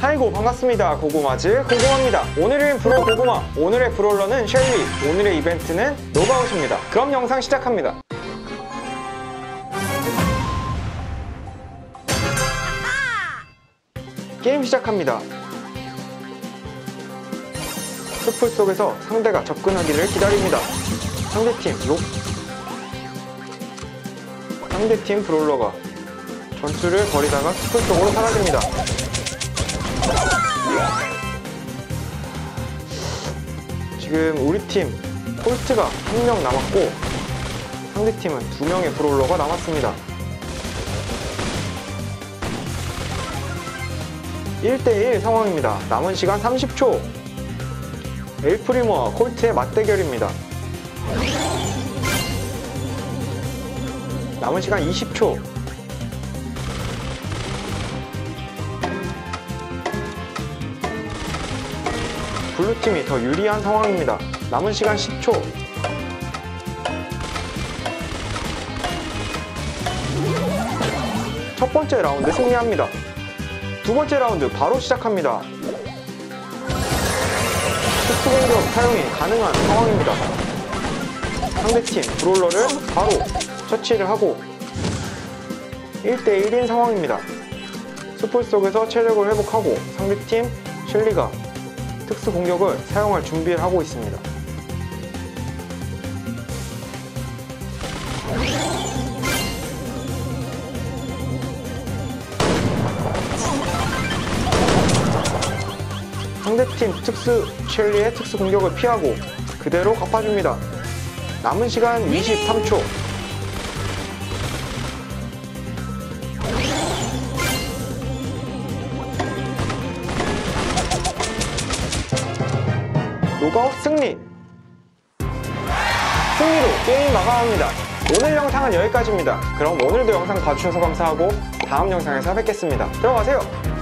아이고 반갑습니다. 고구마즈 고구마입니다. 오늘은 브롤 고구마 오늘의 브롤러는 셸리. 오늘의 이벤트는 노가웃입니다. 그럼 영상 시작합니다. 게임 시작합니다. 숲풀 속에서 상대가 접근하기를 기다립니다. 상대팀 록 상대팀 브롤러가 전투를 벌이다가 숲풀 속으로 사라집니다 지금 우리 팀 폴트가 한 명 남았고 상대팀은 두 명의 브롤러가 남았습니다. 1대1 상황입니다. 남은 시간 30초. 엘프리모와 콜트의 맞대결입니다. 남은 시간 20초. 블루팀이 더 유리한 상황입니다. 남은 시간 10초. 첫 번째 라운드 승리합니다. 두 번째 라운드 바로 시작합니다. 특수 공격 사용이 가능한 상황입니다. 상대팀 브롤러를 바로 처치를 하고 1대1인 상황입니다. 수풀 속에서 체력을 회복하고 상대팀 셸리가 특수 공격을 사용할 준비를 하고 있습니다. 상대팀 특수 셸리의 특수 공격을 피하고 그대로 갚아줍니다. 남은 시간 23초. 노가웃 승리! 승리로 게임 마감합니다. 오늘 영상은 여기까지입니다. 그럼 오늘도 영상 봐주셔서 감사하고 다음 영상에서 뵙겠습니다. 들어가세요!